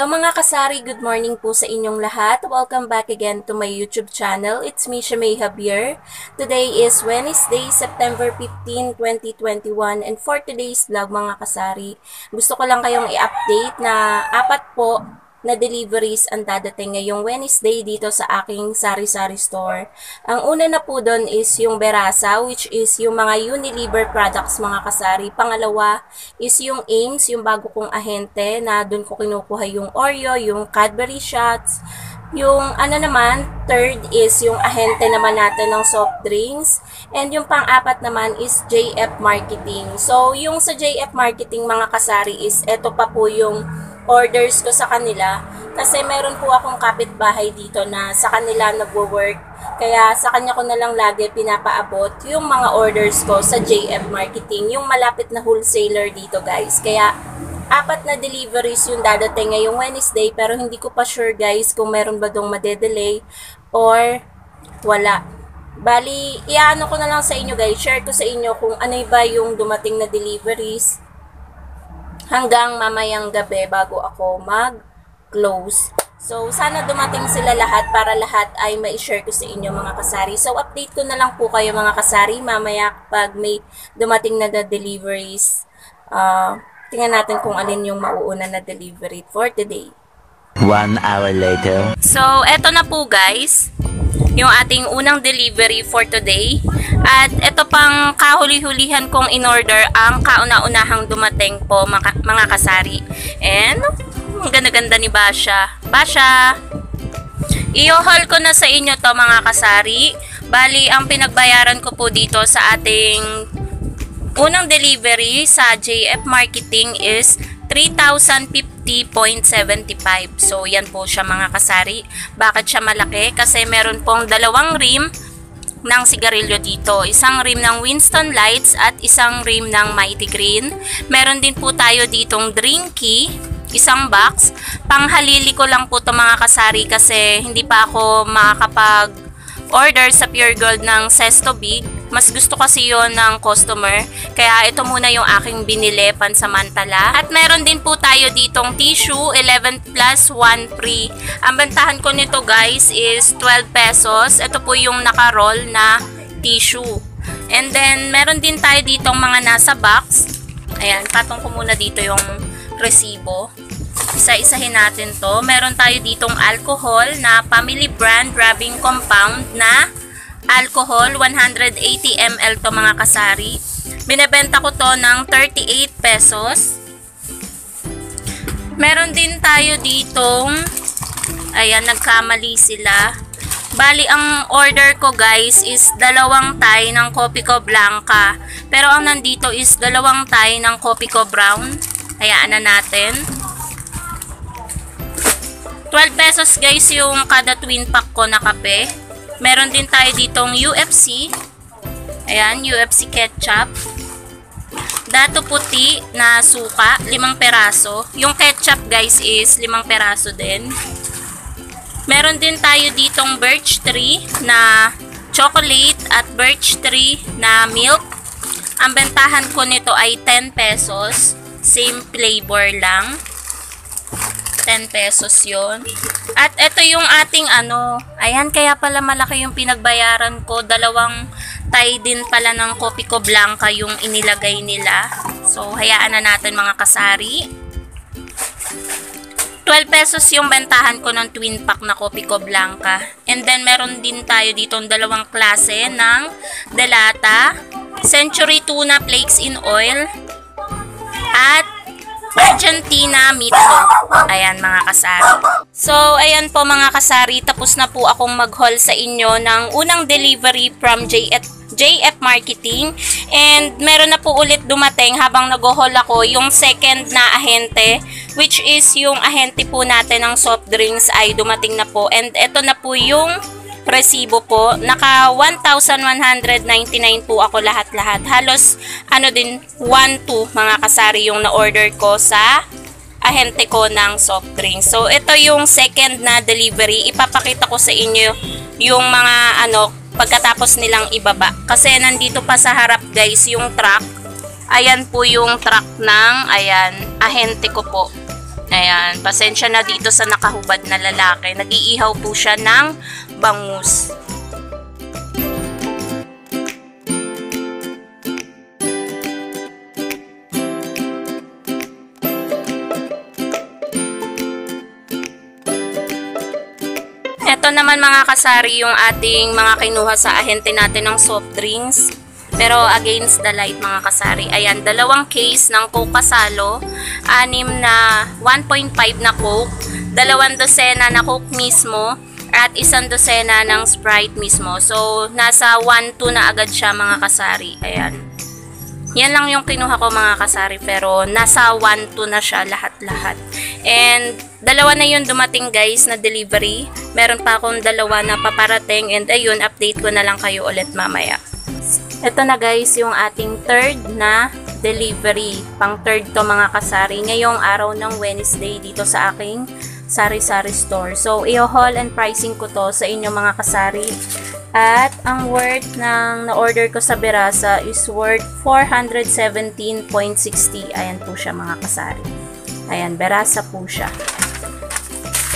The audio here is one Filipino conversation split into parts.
Hello mga kasari, good morning po sa inyong lahat. Welcome back again to my YouTube channel. It's me, Shamay Javier. Today is Wednesday, September 15, 2021 and for today's vlog mga kasari, gusto ko lang kayong i-update na apat po na deliveries ang dadating ngayong Wednesday dito sa aking sari-sari store. Ang una na po doon is yung Berasa, which is yung mga Unilever products mga kasari. Pangalawa is yung Ames, yung bago kong ahente na doon ko kinukuha yung Oreo, yung Cadbury shots, yung ano naman, third is yung ahente naman natin ng soft drinks. And yung pang-apat naman is JF Marketing. So, yung sa JF Marketing mga kasari is, eto pa po yung orders ko sa kanila. Kasi meron po akong kapitbahay dito na sa kanila nagwo-work. Kaya sa kanya ko na lang lagi pinapaabot yung mga orders ko sa JF Marketing. Yung malapit na wholesaler dito guys. Kaya apat na deliveries yung dadating ngayong Wednesday pero hindi ko pa sure guys kung meron ba dong madedelay or wala. Bali, iano ko na lang sa inyo guys, share ko sa inyo kung ano ba yung dumating na deliveries hanggang mamayang gabi bago ako mag-close. So, sana dumating sila lahat para lahat ay ma-share ko sa inyo mga kasari. So, update ko na lang po kayo mga kasari mamaya pag may dumating na the deliveries. Uh, tingnan natin kung alin yung mauuna na delivery for today. One hour later. So, eto na po guys, yung ating unang delivery for today. At eto pang kahuli-hulihan kong in-order ang kauna-unahang dumating po mga, mga kasari. And, ang ganda-ganda ni Basha. Basha! I-haul ko na sa inyo to mga kasari. Bali, ang pinagbayaran ko po dito sa ating unang delivery sa JF Marketing is 3,050.75. So, yan po siya mga kasari. Bakit siya malaki? Kasi meron pong dalawang rim ng sigarilyo dito. Isang rim ng Winston Lights at isang rim ng Mighty Green. Meron din po tayo ditong drinky, isang box. Panghalili ko lang po to mga kasari kasi hindi pa ako makakapag order sa Pure Gold ng Sesto Big. Mas gusto kasi yon ng customer. Kaya ito muna yung aking binili pansamantala. At meron din po tayo ditong tissue, 11 plus 1 free. Ang bantahan ko nito guys is 12 pesos. Ito po yung naka-roll na tissue. And then, meron din tayo ditong mga nasa box. Ayan, patong ko muna dito yung resibo. Isa-isahin natin to. Meron tayo ditong alcohol na family brand rubbing compound na alcohol. 180 ml to mga kasari. Binebenta ko to ng 38 pesos. Meron din tayo ditong ayan, nagkamali sila. Bali, ang order ko guys is dalawang Thai ng Copico Blanca. Pero ang nandito is dalawang Thai ng Copico Brown. Hayaan na natin. 12 pesos guys yung kada twin pack ko na kape. Meron din tayo ditong UFC. Ayan, UFC ketchup. Dato puti na suka, 5 peraso. Yung ketchup guys is 5 peraso din. Meron din tayo ditong birch tree na chocolate at birch tree na milk. Ang bentahan ko nito ay 10 pesos. Same flavor lang. 10 pesos yon At ito yung ating ano, ayan kaya pala malaki yung pinagbayaran ko. Dalawang tie din pala ng Copico Blanca yung inilagay nila. So, hayaan na natin mga kasari. 12 pesos yung bentahan ko ng twin pack na Copico Blanca. And then, meron din tayo ditong dalawang klase ng delata. Century Tuna Flakes in Oil. At Argentina meatloaf. Ayan mga kasari. So, ayan po mga kasari. Tapos na po akong mag-haul sa inyo ng unang delivery from JF, JF Marketing. And meron na po ulit dumating habang nag-haul ako yung second na ahente. Which is yung ahente po natin ng soft drinks ay dumating na po. And ito na po yung resibo po. Naka 1,199 po ako lahat-lahat. Halos ano din 1-2 mga kasari yung na-order ko sa ahente ko ng soft drink. So ito yung second na delivery. Ipapakita ko sa inyo yung mga ano pagkatapos nilang ibaba. Kasi nandito pa sa harap guys yung truck. Ayan po yung truck ng ayan ahente ko po. Ayan, pasensya na dito sa nakahubad na lalaki. Nag-iihaw po siya ng bangus. Ito naman mga kasari yung ating mga kinuha sa ahente natin ng soft drinks. Pero against the light mga kasari. Ayan, dalawang case ng Coke Kasalo, anim na 1.5 na Coke, dalawang dosena na Coke mismo, at isang dosena ng Sprite mismo. So, nasa 1-2 na agad siya mga kasari. Ayan. Yan lang yung kinuha ko mga kasari pero nasa 1-2 na siya lahat-lahat. And dalawa na yun dumating guys na delivery. Meron pa akong dalawa na paparating and ayun, update ko na lang kayo ulit mamaya. Ito na guys yung ating third na delivery. Pang third to mga kasari. Ngayong araw ng Wednesday dito sa aking sari-sari store. So, i-haul and pricing ko to sa inyo mga kasari. At ang worth ng na-order ko sa Berasa is worth 417.60. Ayan po siya mga kasari. Ayan, Berasa po siya.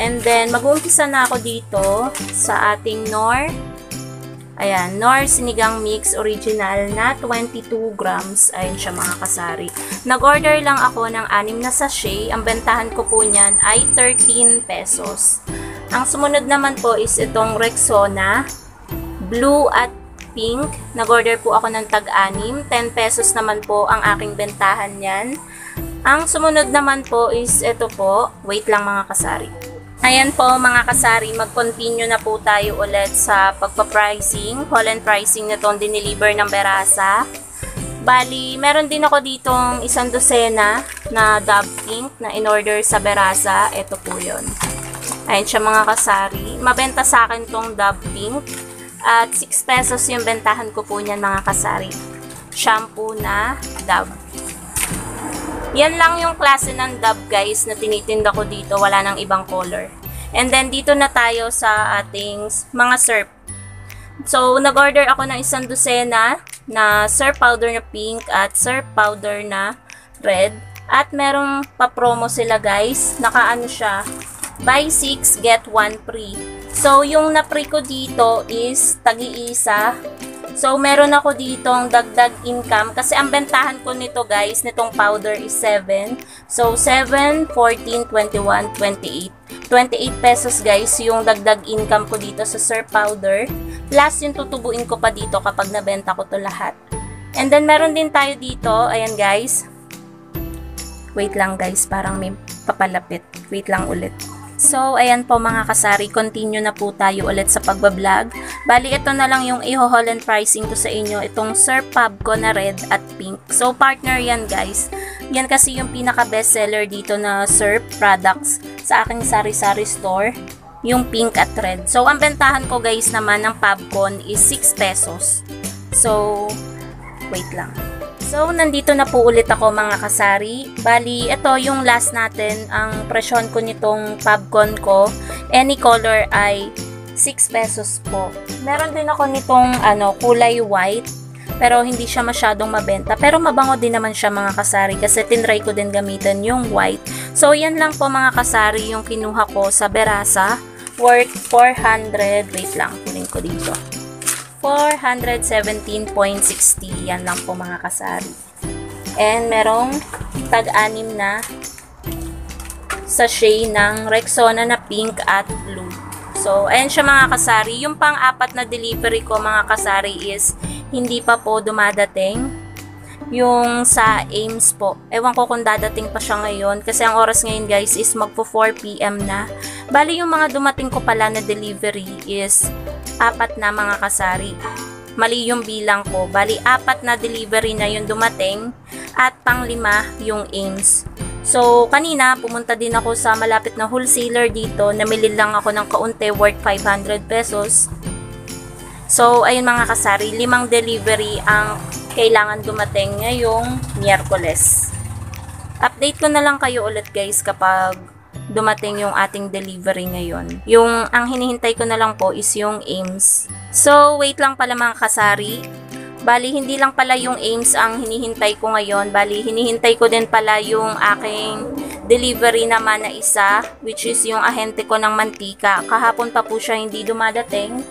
And then, mag-uumpisa na ako dito sa ating Nor. Ayan, Nor Sinigang Mix Original na 22 grams. Ayan siya mga kasari. Nag-order lang ako ng 6 na sachet. Ang bentahan ko po niyan ay 13 pesos. Ang sumunod naman po is itong Rexona blue at pink. Nag-order po ako ng tag-anim. 10 pesos naman po ang aking bentahan niyan. Ang sumunod naman po is ito po. Wait lang mga kasari. Ayan po mga kasari, mag-continue na po tayo ulit sa pagpa-pricing. Holland pricing na itong diniliver ng Berasa. Bali, meron din ako ditong isang dosena na Dove Pink na in-order sa Berasa. Ito po yon. Ayan siya mga kasari. Mabenta sa akin tong Dove Pink. At 6 pesos yung bentahan ko po niyan mga kasari. Shampoo na Dove. Yan lang yung klase ng Dove guys na tinitinda ko dito. Wala nang ibang color. And then dito na tayo sa ating mga syrup. So, nag-order ako ng isang dosena na syrup powder na pink at syrup powder na red. At merong pa-promo sila guys. Nakaano siya. Buy 6, get 1 free. So, yung na-free ko dito is tagi-isa. So, meron ako ditong dagdag income kasi ang bentahan ko nito guys, nitong powder is 7. So, 7, 14, 21, 28. 28 pesos guys yung dagdag income ko dito sa Sir Powder. Plus yung tutubuin ko pa dito kapag nabenta ko to lahat. And then, meron din tayo dito. Ayan guys. Wait lang guys, parang may papalapit. Wait lang ulit. So, ayan po mga kasari, continue na po tayo ulit sa pagbablog. Bali, ito na lang yung i-haul and pricing ko sa inyo, itong Sir Pub na red at pink. So, partner yan guys. Yan kasi yung pinaka bestseller dito na Sir products sa aking sari-sari store, yung pink at red. So, ang bentahan ko guys naman ng Pubcon is 6 pesos. So, wait lang. So, nandito na po ulit ako mga kasari. Bali, ito yung last natin. Ang presyon ko nitong Pubcon ko, any color ay 6 pesos po. Meron din ako nitong ano, kulay white. Pero hindi siya masyadong mabenta. Pero mabango din naman siya mga kasari kasi tinry ko din gamitin yung white. So, yan lang po mga kasari yung kinuha ko sa Berasa. Worth 400. Wait lang, kunin ko dito. 417.60. Yan lang po mga kasari. And merong tag-anim na sachet ng Rexona na pink at blue. So, ayan siya mga kasari. Yung pang-apat na delivery ko mga kasari is hindi pa po dumadating. Yung sa Ames po. Ewan ko kung dadating pa siya ngayon. Kasi ang oras ngayon guys is magpo 4pm na. Bali yung mga dumating ko pala na delivery is apat na mga kasari. Mali yung bilang ko. Bali, apat na delivery na yung dumating at panglima yung Ames. So, kanina, pumunta din ako sa malapit na wholesaler dito. Namili lang ako ng kaunti worth 500 pesos. So, ayun mga kasari, limang delivery ang kailangan dumating ngayong Miyerkules. Update ko na lang kayo ulit guys kapag dumating yung ating delivery ngayon. Yung ang hinihintay ko na lang po is yung Ames. So, wait lang pala mga kasari. Bali, hindi lang pala yung Ames ang hinihintay ko ngayon. Bali, hinihintay ko din pala yung aking delivery naman na isa, which is yung ahente ko ng mantika. Kahapon pa po siya hindi dumadating.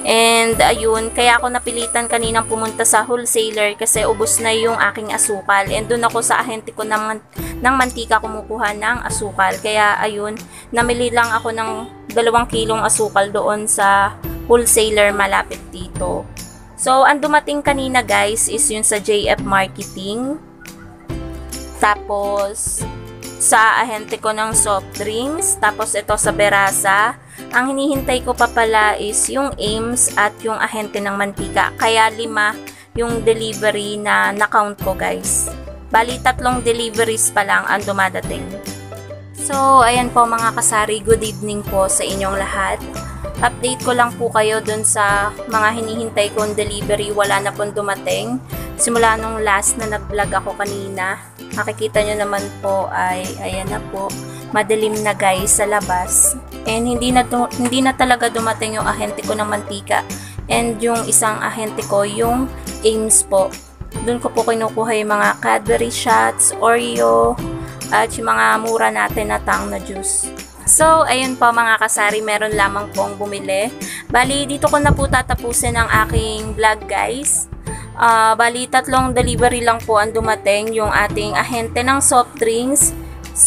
And ayun, kaya ako napilitan kaninang pumunta sa wholesaler kasi ubos na yung aking asukal. And doon ako sa ahente ko ng, ng mantika kumukuha ng asukal. Kaya ayun, namili lang ako ng dalawang kilong asukal doon sa wholesaler malapit dito. So, ang dumating kanina guys is yun sa JF Marketing. Tapos, sa ahente ko ng soft drinks. Tapos, ito sa Berasa. Ang hinihintay ko pa pala is yung Ames at yung ahente ng mantika. Kaya lima yung delivery na na-count ko guys. Bali, tatlong deliveries pa lang ang dumadating. So, ayan po mga kasari, good evening po sa inyong lahat. Update ko lang po kayo dun sa mga hinihintay kong delivery, wala na pong dumating. Simula nung last na nag-vlog ako kanina, makikita nyo naman po ay, ayan na po, madilim na guys sa labas. And hindi na, hindi na talaga dumating yung ahente ko ng mantika. And yung isang ahente ko, yung Ames po. Doon ko po kinukuha yung mga Cadbury shots, Oreo, at yung mga mura natin na tang na juice. So, ayun po mga kasari, meron lamang pong bumili. Bali, dito ko na po tatapusin ang aking vlog guys. Uh, bali, tatlong delivery lang po ang dumating. Yung ating ahente ng soft drinks,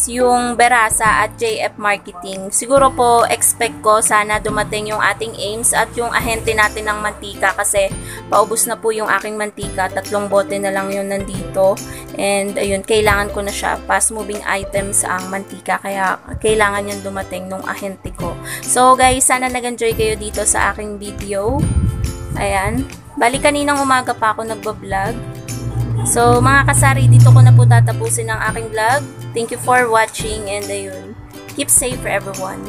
yung Berasa at JF Marketing. Siguro po expect ko sana dumating yung ating aims at yung ahente natin ng mantika kasi paubos na po yung aking mantika. Tatlong bote na lang yun nandito. And ayun, kailangan ko na siya. Fast moving items ang mantika kaya kailangan yan dumating nung ahente ko. So guys, sana nag-enjoy kayo dito sa aking video. Ayan. Bali kaninang umaga pa ako nagbablog. So, mga kasari, dito ko na po tatapusin ang aking vlog. Thank you for watching and ayun, keep safe everyone.